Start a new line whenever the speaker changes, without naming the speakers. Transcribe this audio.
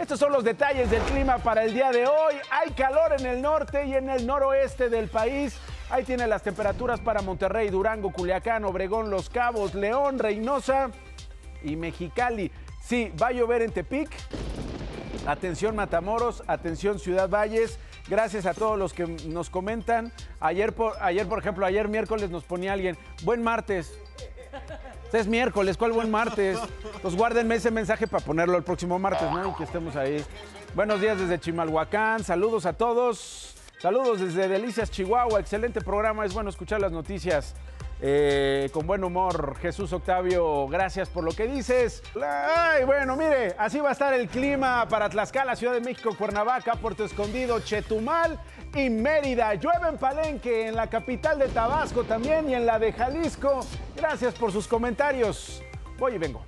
Estos son los detalles del clima para el día de hoy. Hay calor en el norte y en el noroeste del país. Ahí tiene las temperaturas para Monterrey, Durango, Culiacán, Obregón, Los Cabos, León, Reynosa y Mexicali. Sí, va a llover en Tepic. Atención Matamoros, atención Ciudad Valles. Gracias a todos los que nos comentan. Ayer por, ayer, por ejemplo, ayer miércoles nos ponía alguien, buen martes. Es miércoles, ¿cuál buen martes? Pues guárdenme ese mensaje para ponerlo el próximo martes, ¿no? Y que estemos ahí. Buenos días desde Chimalhuacán, saludos a todos. Saludos desde Delicias, Chihuahua. Excelente programa, es bueno escuchar las noticias. Eh, con buen humor, Jesús Octavio, gracias por lo que dices. Ay, bueno, mire, así va a estar el clima para Tlaxcala, Ciudad de México, Cuernavaca, Puerto Escondido, Chetumal y Mérida. Llueve en Palenque, en la capital de Tabasco también y en la de Jalisco. Gracias por sus comentarios. Voy y vengo.